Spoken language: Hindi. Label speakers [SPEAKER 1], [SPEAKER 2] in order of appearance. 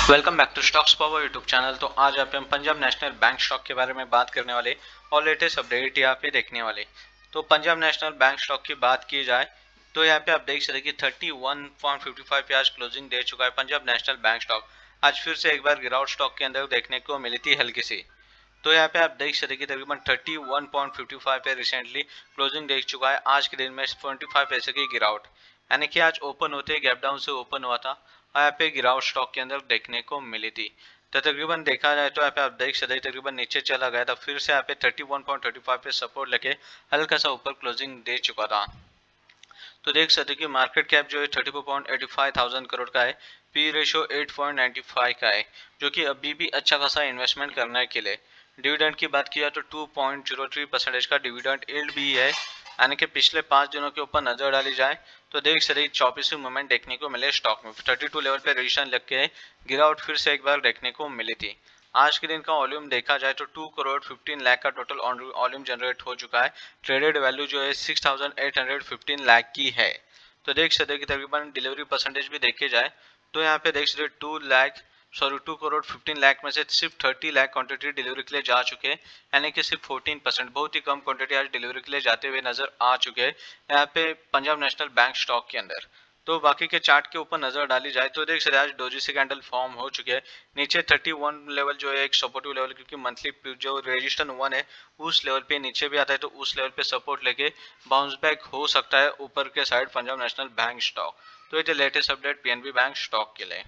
[SPEAKER 1] Welcome back to stocks power YouTube channel तो आज आप हम पंजाब नेशनल बैंक स्टॉक के बारे में बात करने वाले और लेटेस्ट अपडेट यहाँ पे देखने वाले। तो पंजाब नेशनल बैंक स्टॉक की बात की जाए तो यहाँ पे आप देख सकते कि thirty one point fifty five पे आज क्लोजिंग दे चुका है पंजाब नेशनल बैंक स्टॉक। आज फिर से एक बार गिरावट स्टॉक के अंदर देखने को मिली थी हल्की सी। तो यहाँ पे आप देख सकते कि तकरीबन 31.55 पे रिसेंटली क्लोजिंग देख चुका है। आज के दिन में 25 पैसे की गिरावट। यानी कि आज ओपन होते गैप डाउन से ओपन हुआ था। यहाँ पे गिरावट स्टॉक के अंदर देखने को मिली थी। तो तकरीबन देखा जाए तो यहाँ पे आप देख सकते हैं, तकरीबन नीचे चला गया था, फिर से यहाँ पे 31.35 पे सपोर्ट लेके हल्का सा ऊपर क्लोजिंग दे चुका था। तो देख सकते कि मार्केट कैप जो है thirty four point eighty five thousand crore का है P ratio eight point ninety five का है, जो कि अभी भी अच्छा खासा इन्वेस्टमेंट करने के लिए। डिविडेंड की बात की जाए तो टू परसेंटेज का डिविडेंड एल्ड भी है। यानी कि पिछले पाँच दिनों के ऊपर नज़र डाली जाए तो देख सकते चौबीसवीं मूवमेंट देखने को मिले स्टॉक में। थर्टी टू लेवल पे रजिस्ट्रेशन लग के गिरावट फिर से एक बार देखने को मिली थी। आज के दिन का वॉल्यूम देखा जाए तो टू करोड़ फिफ्टीन लाख का टोटल वॉल्यूम जनरेट हो चुका है। ट्रेडेड वैल्यू जो है six thousand eight hundred fifteen lakh की है। तो देख सकते कि तकरीबन डिलीवरी परसेंटेज भी देखे जाए तो यहाँ पे देख सकते two lakh sorry two crore fifteen lakh में से सिर्फ़ थर्टी लाख क्वांटिटी डिलीवरी के लिए जा चुके हैं। यानी कि सिर्फ़ फोर्टीन परसेंट बहुत ही कम क्वांटिटी आज डिलीवरी के लिए जाते हुए नज़र आ चुके हैं यहाँ पे पंजाब नेशनल बैंक स्टॉक के अंदर। तो बाकी के चार्ट के ऊपर नज़र डाली जाए तो देख सकते आज डोजी से कैंडल फॉर्म हो चुके हैं। नीचे 31 लेवल जो है, एक सपोर्टिव लेवल क्योंकि मंथली जो रजिस्टर वन है, उस लेवल पे नीचे भी आता है तो उस लेवल पे सपोर्ट लेके बाउंस बैक हो सकता है ऊपर के side Punjab national bank stock तो ये latest update PNB bank stock के लिए।